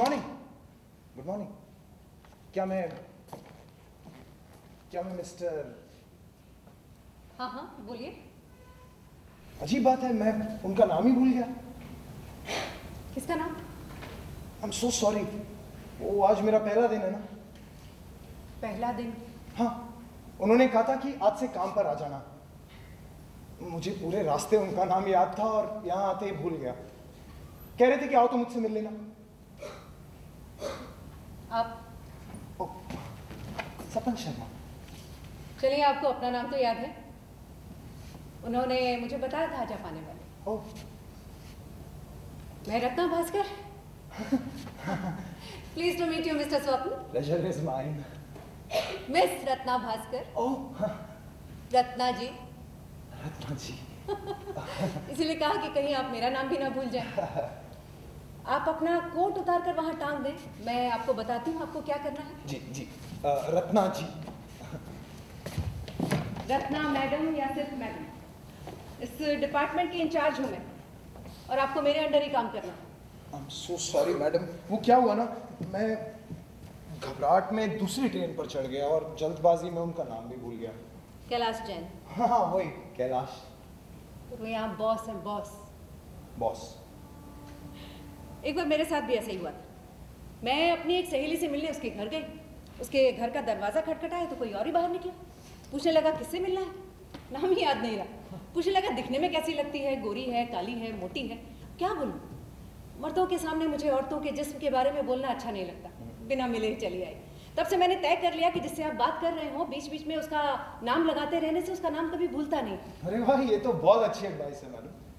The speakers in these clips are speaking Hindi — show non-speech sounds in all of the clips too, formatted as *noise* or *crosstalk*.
मॉर्निंग गुड मॉर्निंग क्या मैं क्या मैं मिस्टर हाँ हाँ बोलिए। अजीब बात है मैं उनका नाम ही भूल गया। किसका नाम? आई एम सो सॉरी वो आज मेरा पहला दिन है ना। पहला दिन? हाँ उन्होंने कहा था कि आज से काम पर आ जाना। मुझे पूरे रास्ते उनका नाम याद था और यहाँ आते ही भूल गया। कह रहे थे कि आओ तो मुझसे मिल लेना। आप ओ, सपन शर्मा। चलिए आपको अपना नाम तो याद है। उन्होंने मुझे बताया था आज आप आने वाले। ओह मैं Ratna Bhaskar. Pleased to meet you mister Swapan pleasure is mine miss Ratna Bhaskar. Oh Ratna ji. Ratna ji. *laughs* इसीलिए कहा कि कहीं आप मेरा नाम भी ना भूल जाएँ। आप अपना कोट उतार कर वहाँ टांग दें। मैं आपको बताती हूँ आपको क्या करना है। जी जी। अ, रत्ना जी। रत्ना मैडम या सिर्फ़ मैडम? इस डिपार्टमेंट की इंचार्ज हूँ मैं और आपको मेरे अंडर ही काम करना है। I am so sorry madam. वो क्या हुआ ना मैं घबराहट में दूसरी ट्रेन पर चढ़ गया और जल्दबाजी में उनका नाम भी भूल गया। कैलाश जैन। हाँ हाँ वही कैलाश। वो यहाँ बॉस है बॉस बॉस एक बार मेरे साथ भी ऐसा ही हुआ था। मैं अपनी एक सहेली से मिलने उसके घर गई। उसके घर का दरवाज़ा खटखटाया तो कोई और ही बाहर निकला। पूछने लगा, किससे मिलना है? नाम ही याद नहीं रहा। पूछने लगा, दिखने में कैसी लगती है? गोरी है, काली है, मोटी है? क्या बोलूँ? मर्दों के सामने मुझे औरतों के जिस्म के बारे में बोलना अच्छा नहीं लगता। बिना मिले ही चली आई। तब से मैंने तय कर लिया कि जिससे आप बात कर रहे हो बीच बीच में उसका नाम लगाते रहने से उसका नाम कभी भूलता नहीं। अरे वाह, ये तो बहुत अच्छी एडवाइस है, madam.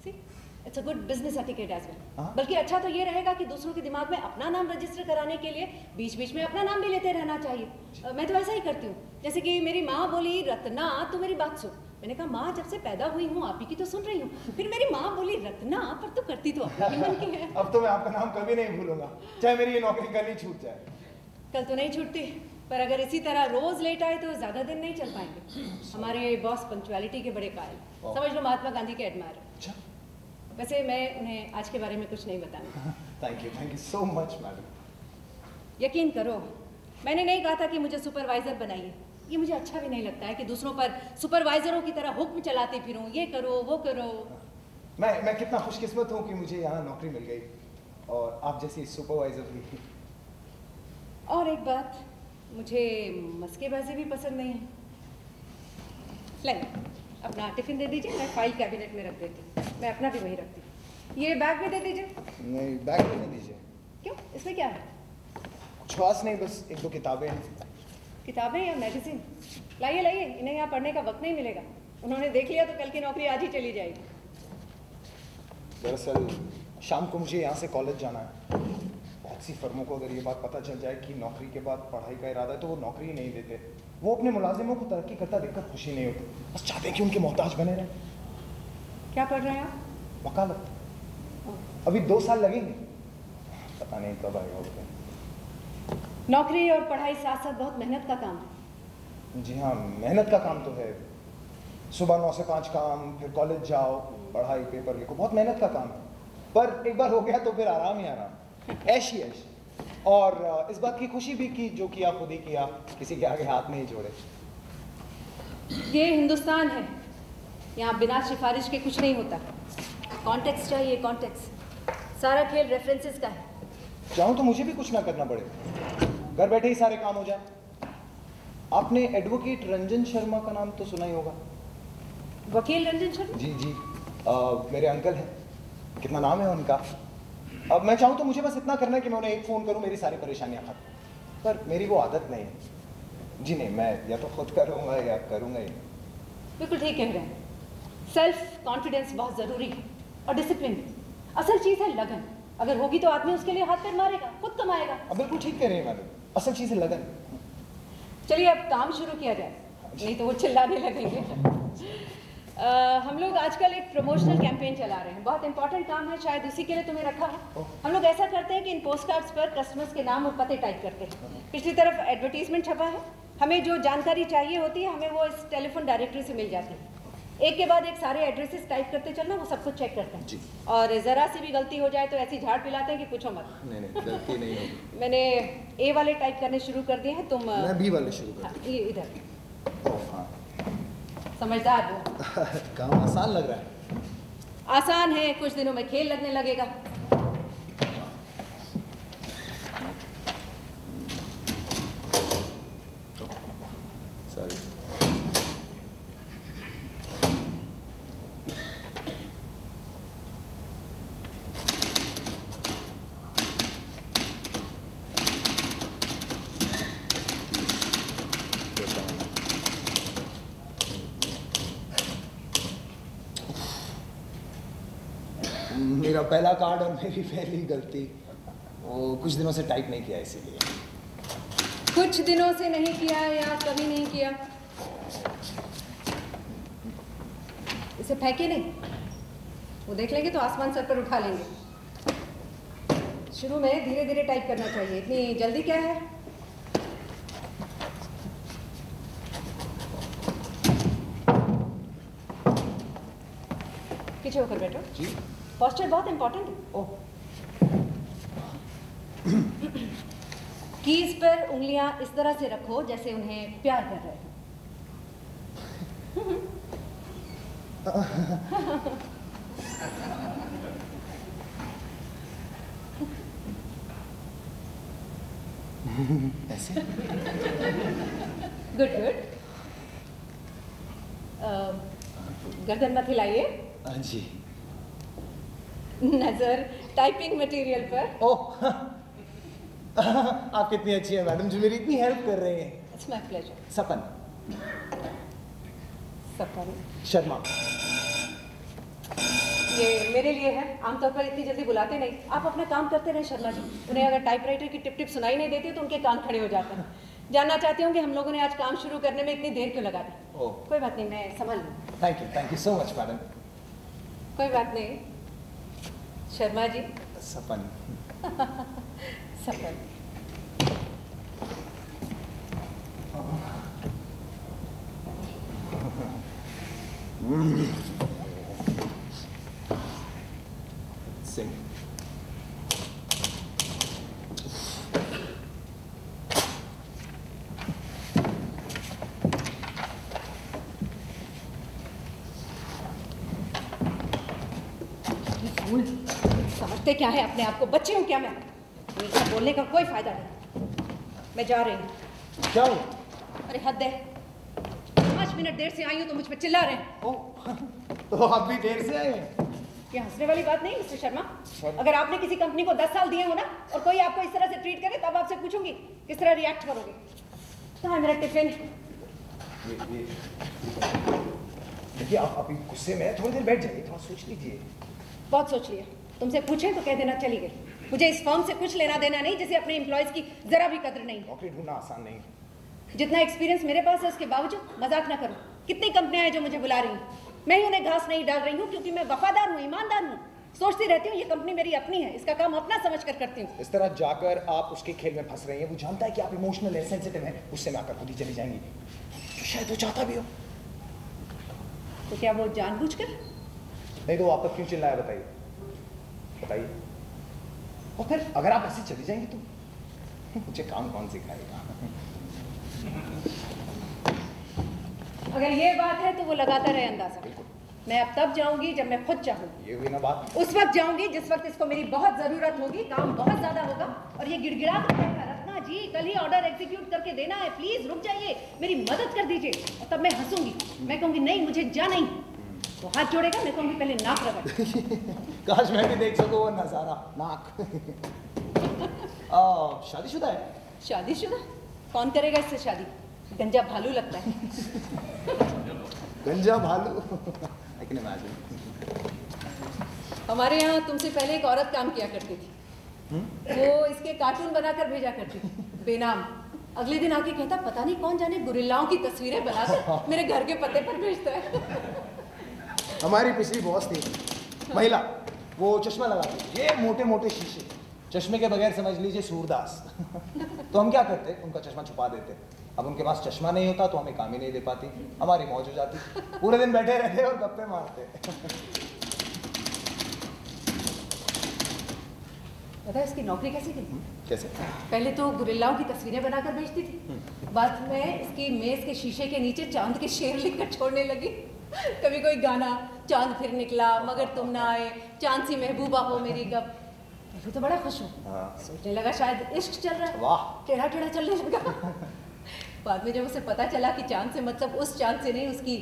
It's a good business etiquette as well. बल्कि अच्छा तो ये रहेगा कि दूसरों के दिमाग में अपना नाम रजिस्टर कराने के लिए बीच बीच में अपना नाम भी लेते रहना चाहिए। अ, मैं तो ऐसा ही करती हूँ। जैसे कि मेरी माँ बोली रत्ना तू मेरी बात सुन। मैंने कहा माँ जब से पैदा हुई हूँ आप ही की तो सुन रही हूँ। फिर मेरी माँ बोली रत्ना पर तू करती तो अपने मन की है। *laughs* अब तो मैं आपका नाम कभी नहीं भूलूँगा। चाहे मेरी ये नौकरी कल ही छूट जाए। कल तो नहीं छूटती पर अगर इसी तरह रोज लेट आए तो ज़्यादा दिन नहीं चल पाएँगे। *laughs* हमारे बॉस पंक्चुअलिटी के बड़े कायल। समझ लो महात्मा गांधी के एडमायर अच्छा। वैसे मैं उन्हें आज के बारे में कुछ नहीं बताना thank you thank you so much madam यकीन करो मैंने नहीं कहा था कि मुझे सुपरवाइजर बनाइए। ये मुझे अच्छा भी नहीं लगता है कि दूसरों पर सुपरवाइजरों की तरह हुक्म चलाती फिरूं ये करो वो करो। मैं मैं कितना खुशकिस्मत हूँ कि मुझे यहाँ नौकरी मिल गई और आप जैसी सुपरवाइजर भी और एक बात मुझे मस्केबाजी भी पसंद नहीं है। अपना टिफ़िन दे दीजिए मैं फ़ाइल कैबिनेट में रख देती हूँ। मैं अपना भी वहीं रखती हूँ। ये बैग भी दे दीजिए। नहीं बैग लेने दीजिए। क्यों? इसमें क्या है? कुछ खास नहीं बस एक दो किताबें हैं। किताबें या मैगजीन लाइए लाइए इन्हें यहाँ पढ़ने का वक्त नहीं मिलेगा। उन्होंने देख लिया तो कल की नौकरी आज ही चली जाएगी। दरअसल शाम को मुझे यहाँ से कॉलेज जाना है। बहुत सी फर्मों को अगर ये बात पता चल जाए कि नौकरी के बाद पढ़ाई का इरादा है तो वो नौकरी ही नहीं देते। वो अपने मुलाजिमों को तरक्की करता देखकर खुशी नहीं होती। बस चाहते हैं कि उनके मोहताज बने रहें। क्या पढ़ रहे हैं आप? वकालत। अभी दो साल लगेंगे। पता नहीं कब आएगा वो नौकरी और पढ़ाई साथ साथ बहुत मेहनत का काम है। जी हाँ मेहनत का काम तो है। सुबह नौ से पाँच काम फिर कॉलेज जाओ पढ़ाई पेपर लिखो बहुत मेहनत का काम है। पर एक बार हो गया तो फिर आराम ही आराम। ऐश ऐश और इस बात की खुशी भी की जो किया खुद ही किया किसी के आगे हाथ नहीं जोड़े। ये हिंदुस्तान है। यहाँ बिना सिफारिश के कुछ नहीं होता। कॉन्टेक्स्ट चाहिए कॉन्टेक्स्ट सारा खेल रेफरेंसेस का है। चाहूँ तो मुझे भी कुछ ना करना पड़े। घर बैठे ही सारे काम हो जाए। आपने एडवोकेट रंजन शर्मा का नाम तो सुना ही होगा। वकील रंजन शर्मा? जी जी। अ, मेरे अंकल हैं। कितना नाम है उनका? अब मैं चाहूँ तो मुझे बस इतना करना है कि मैं उन्हें एक फ़ोन करूँ मेरी सारी परेशानियाँ खत्म। पर मेरी वो आदत नहीं है। जी नहीं मैं या तो खुद करूँगा या करूँगा ही। बिल्कुल ठीक कह रहे हैं। सेल्फ कॉन्फिडेंस बहुत ज़रूरी है और डिसिप्लिन भी। असल चीज़ है लगन। अगर होगी तो आदमी उसके लिए हाथ पैर मारेगा खुद कमाएगा। अब बिल्कुल ठीक कह रही है मैडम। असल चीज़ है लगन। चलिए अब काम शुरू किया जाए। नहीं तो वो चिल्लाने लगेंगे। अ, हम लोग आजकल एक प्रमोशनल कैंपेन चला रहे हैं। बहुत इंपॉर्टेंट काम है शायद उसी के लिए तुम्हें रखा है। हम लोग ऐसा करते हैं कि इन पोस्ट कार्ड्स पर कस्टमर्स के नाम और पते टाइप करते हैं। पिछली तरफ़ एडवर्टीजमेंट छपा है। हमें जो जानकारी चाहिए होती है हमें वो इस टेलीफोन डायरेक्टरी से मिल जाती है। एक के बाद एक सारे एड्रेसेस टाइप करते चलना वो सब कुछ चेक करते हैं। और ज़रा सी भी गलती हो जाए तो ऐसी झाड़ पिलाते हैं कि पूछो मत। नहीं नहीं गलती नहीं होगी। *laughs* मैंने ए वाले टाइप करने शुरू कर दिए हैं तुम मैं बी वाले शुरू हाँ, कर इधर। ओह हाँ। समझदार हो। *laughs* काम आसान लग रहा है। आसान है कुछ दिनों में खेल लगने लगेगा सॉरी मेरा पहला कार्ड और मेरी पहली गलती वो कुछ दिनों से टाइप नहीं किया इसीलिए। कुछ दिनों से नहीं किया या कभी नहीं किया? इसे फेंके नहीं। वो देख लेंगे तो आसमान सर पर उठा लेंगे। शुरू में धीरे धीरे टाइप करना चाहिए। इतनी जल्दी क्या है? पीछे होकर बैठो। जी। पोस्चर बहुत इंपॉर्टेंट है। ओह कीज पर उंगलियाँ इस तरह से रखो जैसे उन्हें प्यार कर रहे हो। *laughs* ऐसे? गुड गुड गर्दन मत हिलाइए। हाँ जी। नज़र टाइपिंग मटेरियल पर। ओह *laughs* आप कितनी अच्छी है मैडम जो मेरी इतनी हेल्प कर रहे हैं। It's my pleasure Sapan. Sapan. Sharma. ये मेरे लिए है आमतौर पर इतनी जल्दी बुलाते नहीं। आप अपना काम करते रहे शर्मा जी। उन्हें अगर टाइपराइटर की टिप टिप सुनाई नहीं देती तो उनके कान खड़े हो जाते हैं। *laughs* जानना चाहती हूँ कि हम लोगों ने आज काम शुरू करने में इतनी देर क्यों लगा दी? कोई बात नहीं मैं संभाल लूँ thank you thank you so much madam कोई बात नहीं। शर्मा जी सपन सफल सिंह समझते क्या है अपने आप को? बच्चे हूँ क्या मैं? मीठा बोलने का कोई फ़ायदा नहीं। मैं जा रही हूँ। क्या अरे हद है। पाँच मिनट देर से आई हूँ तो मुझ पर चिल्ला रहे हैं। तो आप भी देर से आए हैं? ये हंसने वाली बात नहीं मिस्टर शर्मा। अगर आपने किसी कंपनी को दस साल दिए हो ना और कोई आपको इस तरह से ट्रीट करे तब आपसे पूछूँगी किस तरह रिएक्ट करोगे। कहा मेरा टिफ़िन देखिए आप अभी गुस्से में थोड़ी देर बैठ जाइए थोड़ा सोच लीजिए। बहुत सोच लिया तुमसे पूछे तो कह देना चली गई। मुझे इस फॉर्म से कुछ लेना देना नहीं जिसे अपने एम्प्लॉयज़ की जरा भी कदर नहीं। नौकरी ढूंढना आसान नहीं। जितना एक्सपीरियंस मेरे पास है उसके बावजूद मज़ाक ना करो। कितनी कंपनियाँ हैं जो मुझे बुला रही हैं? मैं ही उन्हें घास नहीं डाल रही हूँ क्योंकि मैं वफादार हूँ ईमानदार हूँ। सोचती रहती हूँ ये कंपनी मेरी अपनी है इसका काम अपना समझ कर करती हूँ। इस तरह जाकर आप उसके खेल में फंस रही हैं वो जानता है कि आप इमोशनल है सेंसिटिव हैं उससे में आकर खुद ही चली जाएँगी। तो शायद वो चाहता भी हो। तो क्या वो जानबूझकर? नहीं तो वो आप तक क्यों चिल्लाया बताइए। बताइए। और फिर अगर आप ऐसे चली जाएँगी तो मुझे काम कौन सिखाएगा? अगर ये बात है तो वो लगाता रहे अंदाज़ा। मैं अब तब जाऊँगी जब मैं खुद चाहूँगी ये हुई ना बात। उस वक्त जाऊँगी जिस वक्त इसको मेरी बहुत ज़रूरत होगी काम बहुत ज़्यादा होगा। और ये गिड़गिड़ा कर कहेगा रत्ना जी कल ही ऑर्डर एग्जीक्यूट करके देना है। प्लीज़ रुक जाइए मेरी मदद कर दीजिए। और तब मैं हंसूँगी। मैं कहूँगी नहीं मुझे जाना ही। तो हाथ जोड़ेगा मैं कहूँगी पहले नाक रगड़। *laughs* काश मैं भी देख सकूँ वो नज़ारा नाक। *laughs* शादीशुदा है? शादीशुदा? कौन करेगा इससे शादी? गंजा भालू लगता है। *laughs* गंजा भालू? आई कैन इमेजिन हमारे यहाँ तुमसे पहले एक औरत काम किया करती थी। वो इसके कार्टून बनाकर भेजा करती थी। बेनाम। अगले दिन आके कहता पता नहीं कौन जाने गुरिल्लाओं की तस्वीरें बनाकर मेरे घर के पते पर भेजता है। हमारी पिछली बॉस थी महिला वो चश्मा लगाती थी। ये मोटे मोटे शीशे। चश्मे के बगैर समझ लीजिए सूरदास। *laughs* तो हम क्या करते उनका चश्मा छुपा देते। अब उनके पास चश्मा नहीं होता तो हमें काम ही नहीं दे पाती। हमारी मौज हो जाती। पूरे दिन बैठे रहते और गप्पे मारते। *laughs* पता है इसकी नौकरी कैसी थी? कैसे? पहले तो गुरिल्लाओं की तस्वीरें बनाकर बेचती थी। बाद में इसकी मेज के शीशे के नीचे चाँद के शेर लिखकर छोड़ने लगी। कभी कोई गाना चाँद फिर निकला मगर तुम ना आए। चाँद सी महबूबा हो मेरी कब मैं तो बड़ा खुश हूँ। हाँ। सोचने लगा शायद इश्क चल रहा है। वाह। टेढ़ा टेढ़ा चलने लगा। *laughs* बाद में जब उसे पता चला कि चाँद से मतलब उस चाँद से नहीं उसकी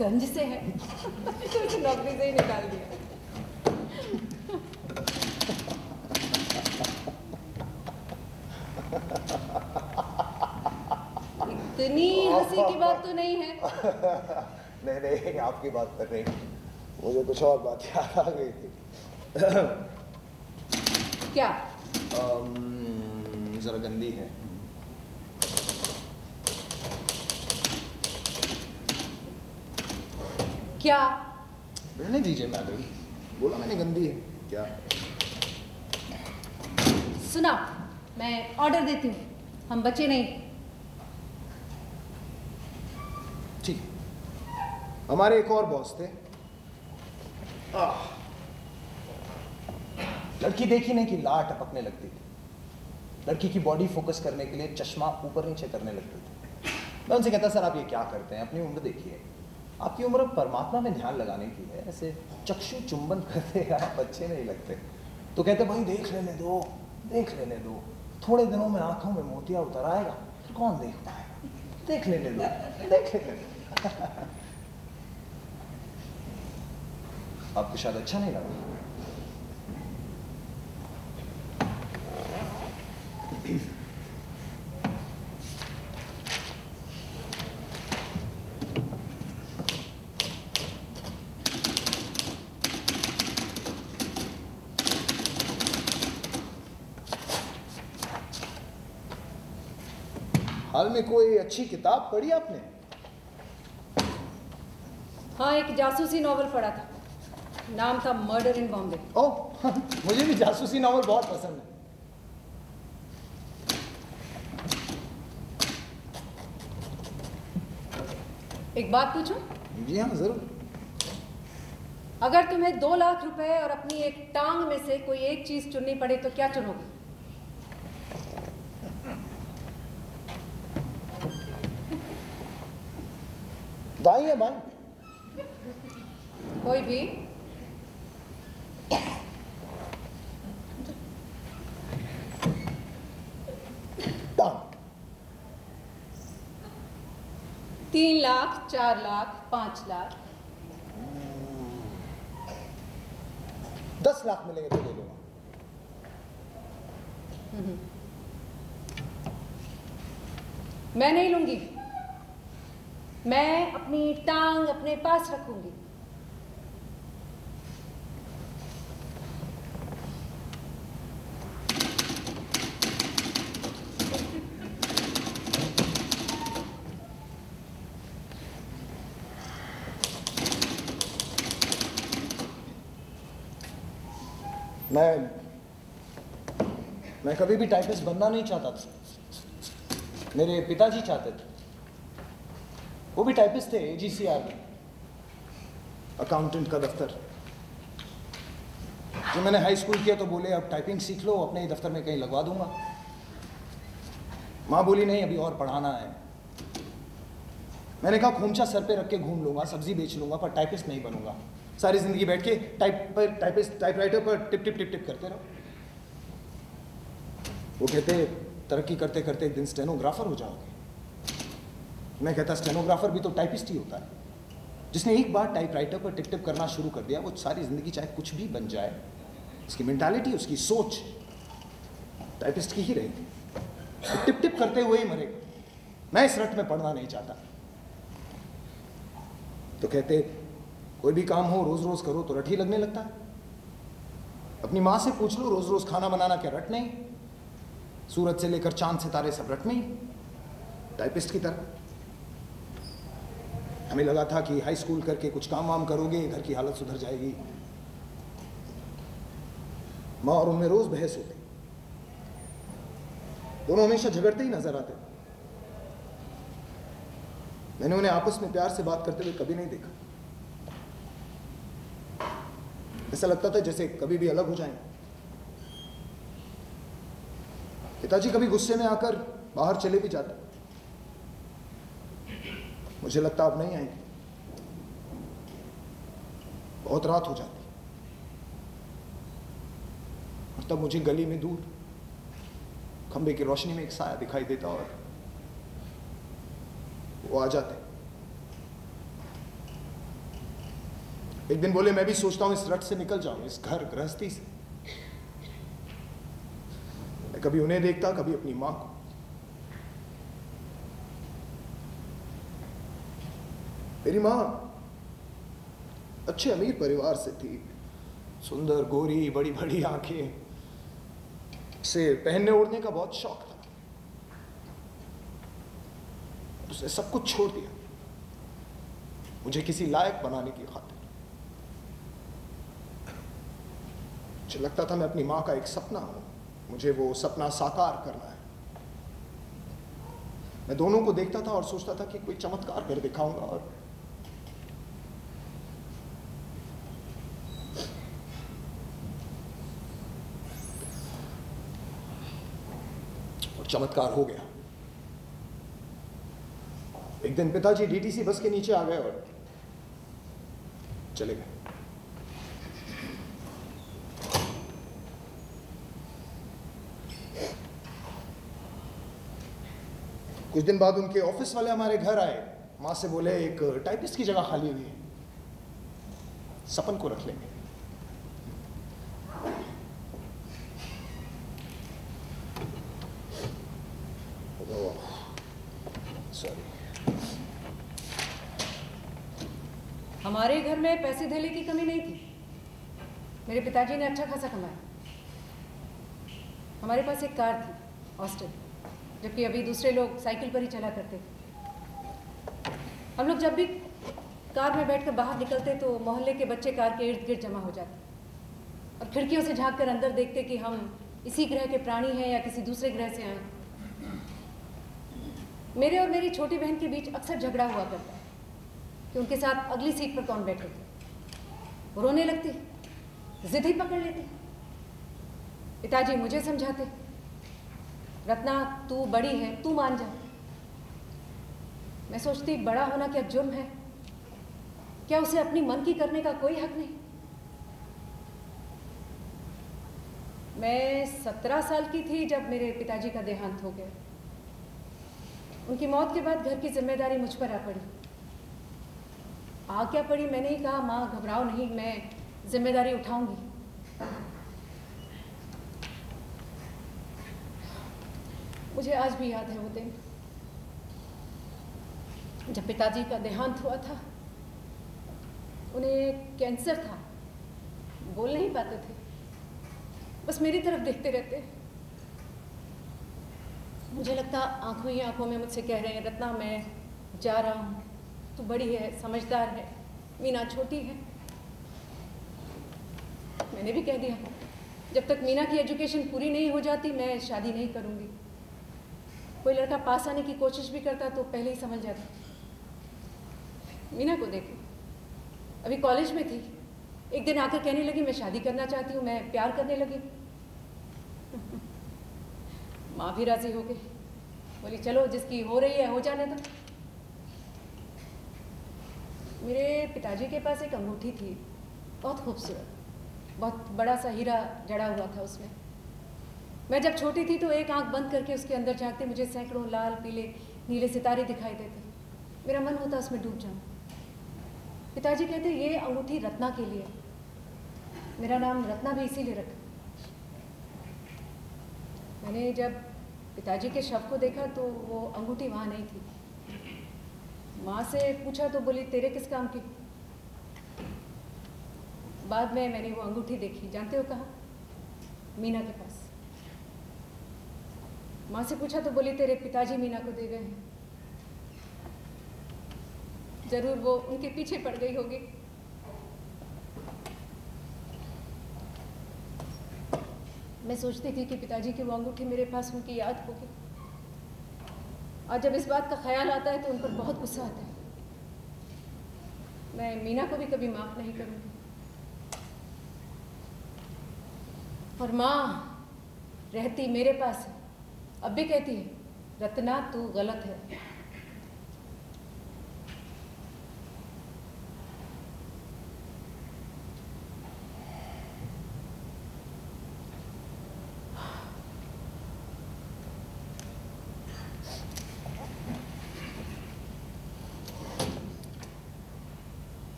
गंज से है *laughs* तो उसे नौकरी से ही निकाल दिया। इतनी हँसी की बात तो नहीं है। *laughs* नहीं नहीं आपकी बात कर रही मुझे कुछ और बात याद आ गई थी। क्या? जरा गंदी है। क्या? रहने दीजिए मैडम। बोला मैंने गंदी है। क्या? सुना मैं ऑर्डर देती हूँ। हम बचे नहीं। ठीक। हमारे एक और बॉस थे। लड़की देखी नहीं कि लाट टपकने लगती थी। लड़की की बॉडी फोकस करने के लिए चश्मा ऊपर नीचे करने लगते थे। मैं उनसे कहता, सर, आप ये क्या करते हैं? अपनी उम्र देखिए। आपकी उम्र परमात्मा में ध्यान लगाने की है। ऐसे चक्षु चुंबन करते आप अच्छे नहीं लगते। तो कहते, भाई, देख लेने दो, देख लेने दो। थोड़े दिनों में आँखों में मोतिया उतर आएगा, फिर कौन देख पाएगा देख लेने दो, देख लेने दो। *laughs* आपको शायद अच्छा नहीं लगा। हाल में कोई अच्छी किताब पढ़ी आपने? हाँ एक जासूसी नॉवल पढ़ा था। नाम था मर्डर इन बॉम्बे ओह *laughs* मुझे भी जासूसी नॉवल बहुत पसंद है। एक बात पूछूँ? जी हाँ ज़रूर। अगर तुम्हें दो लाख रुपए और अपनी एक टांग में से कोई एक चीज़ चुननी पड़े तो क्या चुनोगे? दाई है बाई? कोई भी टांग तीन लाख चार लाख पाँच लाख। दस लाख मिलेंगे तो ले लो मैं नहीं लूँगी। मैं अपनी टांग अपने पास रखूँगी। मैं मैं कभी भी टाइपिस्ट बनना नहीं चाहता था। मेरे पिताजी चाहते थे। वो भी टाइपिस्ट थे एजीसीआर में अकाउंटेंट का दफ्तर। जब मैंने हाई स्कूल किया तो बोले, अब टाइपिंग सीख लो, अपने ही दफ्तर में कहीं लगवा दूँगा। माँ बोली, नहीं, अभी और पढ़ाना है। मैंने कहा, खूमचा सर पे रख के घूम लूँगा, सब्ज़ी बेच लूँगा, पर टाइपिस्ट नहीं बनूँगा। सारी ज़िंदगी बैठ के टाइप पर टाइपिस्ट टाइपराइटर पर टिप टिप टिप टिप करते रहो। वो कहते, तरक्की करते करते एक दिन स्टेनोग्राफर हो जाओगे। मैं कहता स्टेनोग्राफर भी तो टाइपिस्ट ही होता है। जिसने एक बार टाइपराइटर पर टिप टिप करना शुरू कर दिया, वो सारी ज़िंदगी चाहे कुछ भी बन जाए, उसकी मेंटालिटी उसकी सोच टाइपिस्ट की ही रहेगी। वो टिप टिप करते हुए ही मरेगा मैं इस रट में पढ़ना नहीं चाहता। तो कहते कोई भी काम हो रोज रोज करो तो रट ही लगने लगता है। अपनी माँ से पूछ लो रोज रोज खाना बनाना क्या रट नहीं? सूरज से लेकर चाँद सितारे सब रट में टाइपिस्ट की तरह। हमें लगा था कि हाई स्कूल करके कुछ काम वाम करोगे, घर की हालत सुधर जाएगी। माँ और उनमें रोज बहस होती। दोनों हमेशा झगड़ते ही नज़र आते। मैंने उन्हें आपस में प्यार से बात करते हुए कभी नहीं देखा। ऐसा लगता था जैसे कभी भी अलग हो जाएँ। पिताजी कभी गुस्से में आकर बाहर चले भी जाते। मुझे लगता अब नहीं आएँगे। बहुत रात हो जाती। और तब मुझे गली में दूर खंबे की रोशनी में एक साया दिखाई देता और वो आ जाते। एक दिन बोले, मैं भी सोचता हूँ इस रट से निकल जाऊँ, इस घर गृहस्थी से। मैं कभी उन्हें देखता, कभी अपनी माँ को। मेरी माँ अच्छे अमीर परिवार से थी। सुंदर, गोरी बड़ी बड़ी आँखें। से पहनने ओढ़ने का बहुत शौक था। उसने सब कुछ छोड़ दिया। मुझे किसी लायक बनाने की खातिर। मुझे लगता था मैं अपनी माँ का एक सपना हूँ। मुझे वो सपना साकार करना है। मैं दोनों को देखता था और सोचता था कि कोई चमत्कार कर दिखाऊँगा और चमत्कार हो गया। एक दिन पिताजी डीटीसी बस के नीचे आ गए और चले गए। कुछ दिन बाद उनके ऑफ़िस वाले हमारे घर आए। माँ से बोले, एक टाइपिस्ट की जगह खाली हुई है। सपन को रख लेंगे। हमारे घर में पैसे धेले की कमी नहीं थी। मेरे पिताजी ने अच्छा खासा कमाया। हमारे पास एक कार थी हॉस्टल जबकि अभी दूसरे लोग साइकिल पर ही चला करते थे। हम लोग जब भी कार में बैठकर बाहर निकलते तो मोहल्ले के बच्चे कार के इर्द गिर्द जमा हो जाते। और खिड़कियों से झाँक कर अंदर देखते कि हम इसी ग्रह के प्राणी हैं या किसी दूसरे ग्रह से आए। मेरे और मेरी छोटी बहन के बीच अक्सर झगड़ा हुआ करता कि उनके साथ अगली सीट पर कौन बैठे वो रोने लगती, जिद ही पकड़ लेते। पिताजी मुझे समझाते रत्ना, तू बड़ी है, तू मान जा। मैं सोचती, बड़ा होना क्या जुर्म है? क्या उसे अपनी मन की करने का कोई हक नहीं? मैं सत्रह साल की थी जब मेरे पिताजी का देहांत हो गया। उनकी मौत के बाद घर की ज़िम्मेदारी मुझ पर आ पड़ी। आ क्या पड़ी? मैंने ही कहा, माँ, घबराओ नहीं, मैं ज़िम्मेदारी उठाऊँगी। मुझे आज भी याद है वो दिन। जब पिताजी का देहांत हुआ था, उन्हें कैंसर था, बोल नहीं पाते थे। बस मेरी तरफ़ देखते रहते मुझे लगता आँखों ही आँखों में मुझसे कह रहे हैं, रत्ना, मैं जा रहा हूँ। तू बड़ी है, समझदार है, मीना छोटी है। मैंने भी कह दिया, जब तक मीना की एजुकेशन पूरी नहीं हो जाती, मैं शादी नहीं करूँगी। कोई लड़का पास आने की कोशिश भी करता तो पहले ही समझ जाता। मीना को देखो। अभी कॉलेज में थी। एक दिन आकर कहने लगी, मैं शादी करना चाहती हूँ, मैं प्यार करने लगी। *laughs* माँ भी राज़ी हो गई। बोली, चलो, जिसकी हो रही है, हो जाने दो। मेरे पिताजी के पास एक अंगूठी थी। बहुत खूबसूरत। बहुत बड़ा सा हीरा जड़ा हुआ था उसमें। मैं जब छोटी थी तो एक आँख बंद करके उसके अंदर झांकते मुझे सैकड़ों लाल, पीले, नीले सितारे दिखाई देते। मेरा मन होता उसमें डूब जाऊँ पिताजी कहते, ये अंगूठी रत्ना के लिए मेरा नाम रत्ना भी इसीलिए रखा। मैंने जब पिताजी के शव को देखा तो वो अंगूठी वहाँ नहीं थी। माँ से पूछा तो बोली, तेरे किस काम की? बाद में मैंने वो अंगूठी देखी। जानते हो कहा? मीना के पास। माँ से पूछा तो बोली, तेरे पिताजी मीना को दे गए हैं। ज़रूर वो उनके पीछे पड़ गई होगी। मैं सोचती थी कि पिताजी की वो अंगूठी मेरे पास उनकी याद होगी। और जब इस बात का ख्याल आता है तो उन पर बहुत गुस्सा आता है। मैं मीना को भी कभी माफ़ नहीं करूँगी। और माँ रहती मेरे पास है। अब भी कहती है रत्ना तू गलत है।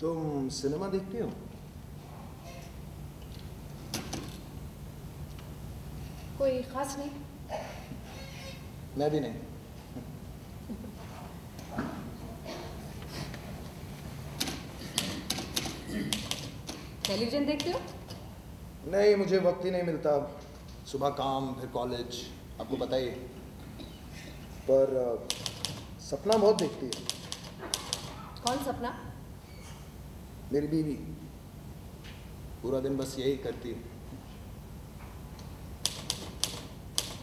तुम सिनेमा देखती हो? कोई खास नहीं। मैं भी नहीं। टेलीविज़न देखते हो? नहीं मुझे वक्त ही नहीं मिलता। सुबह काम फिर कॉलेज आपको पता ही। पर अ, सपना बहुत देखती है। कौन सपना? मेरी बीवी। पूरा दिन बस यही करती है।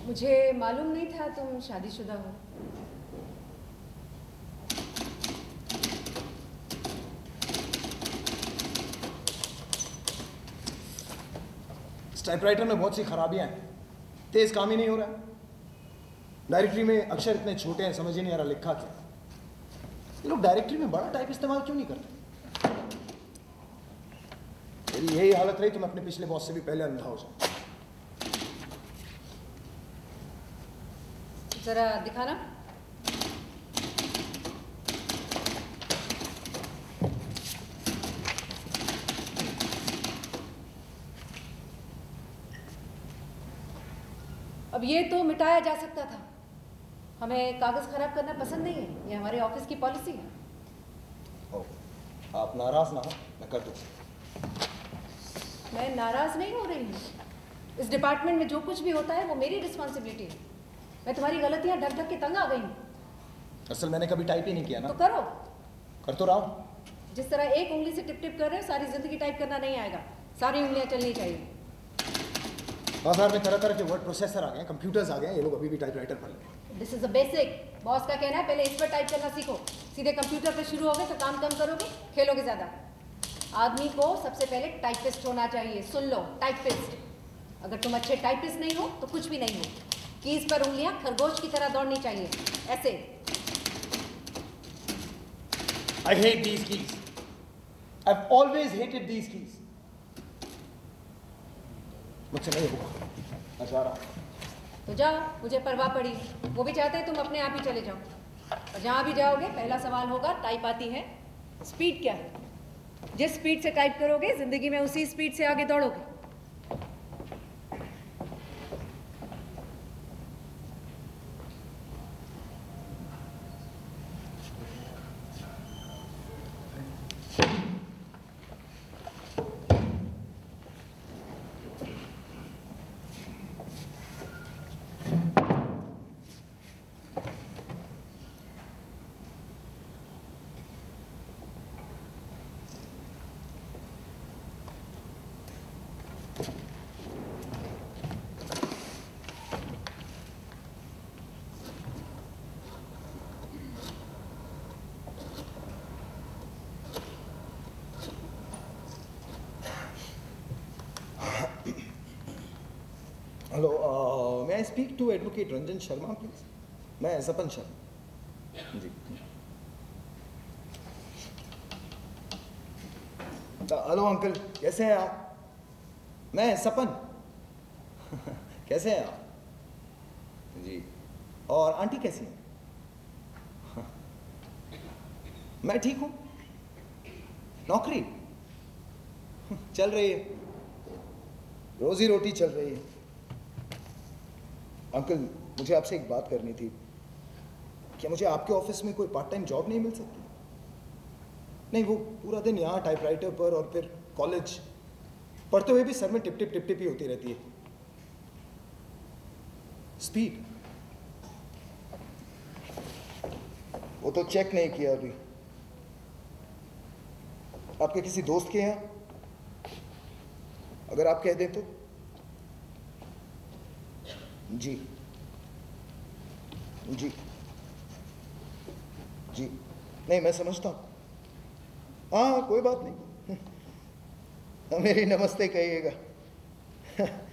मुझे मालूम नहीं था तुम शादीशुदा हो। टाइपराइटर में बहुत सी खराबियाँ हैं। तेज काम ही नहीं हो रहा। डायरेक्टरी में अक्षर इतने छोटे हैं, समझ ही नहीं आ रहा लिखा क्या। ये लोग डायरेक्टरी में बड़ा टाइप इस्तेमाल क्यों नहीं करते? मेरी यही हालत रही तो मैं अपने पिछले बॉस से भी पहले अंधा हो जाऊँ। जरा दिखाना। अब ये तो मिटाया जा सकता था। हमें कागज़ खराब करना पसंद नहीं है। ये हमारे ऑफ़िस की पॉलिसी है। ओ, आप नाराज़ ना हो मैं कर दूँ। मैं नाराज़ नहीं हो रही हूँ। इस डिपार्टमेंट में जो कुछ भी होता है वो मेरी रिस्पॉन्सिबिलिटी है। मैं तुम्हारी गलतियाँ ढक ढक के तंग आ गई हूँ। असल मैंने कभी टाइप ही नहीं किया ना। तो करो। कर तो रहा हूँ। जिस तरह एक उंगली से टिप टिप कर रहे हो सारी ज़िंदगी टाइप करना नहीं आएगा। सारी उंगलियाँ चलनी चाहिए। बाज़ार में तरह तरह के वर्ड प्रोसेसर आ गए हैं कंप्यूटर्स आ गए हैं ये लोग अभी भी टाइपराइटर पर लगे this is a basic boss का कहना है पहले इस पर टाइप करना सीखो। सीधे कंप्यूटर पर शुरू होगे तो काम कम करोगे खेलोगे ज़्यादा। आदमी को सबसे पहले टाइपिस्ट होना चाहिए। सुन लो टाइपिस्ट अगर तुम अच्छे टाइपिस्ट नहीं हो तो कुछ भी नहीं हो। कीज पर उंगलियाँ खरगोश की तरह दौड़नी चाहिए। ऐसे। I hate these keys. I've always hated these keys. मुझसे नहीं होगा। रहा तो जाओ मुझे परवाह पड़ी। वो भी चाहते हैं तुम अपने आप ही चले जाओ। और जहाँ भी जाओगे पहला सवाल होगा टाइप आती है स्पीड क्या है? जिस स्पीड से टाइप करोगे ज़िंदगी में उसी स्पीड से आगे दौड़ोगे। Hello may I speak to advocate Ranjan Sharma please मैं सपन शर्मा जी हेलो अंकल कैसे हैं आप? मैं सपन *laughs* कैसे हैं आप? जी. और आंटी कैसी हैं? *laughs* मैं ठीक हूँ. नौकरी? *laughs* चल रही है. रोजी रोटी चल रही है. अंकल मुझे आपसे एक बात करनी थी। क्या मुझे आपके ऑफ़िस में कोई पार्ट टाइम जॉब नहीं मिल सकती? नहीं, वो पूरा दिन यहाँ टाइपराइटर पर और फिर कॉलेज पढ़ते हुए भी सर में टिप टिप टिप टिप ही होती रहती है। स्पीड वो तो चेक नहीं किया अभी। आपके किसी दोस्त के यहाँ? अगर आप कह दें तो? जी। जी। जी। नहीं मैं समझता हूँ। हाँ कोई बात नहीं। *laughs* मेरी नमस्ते कहिएगा। *laughs*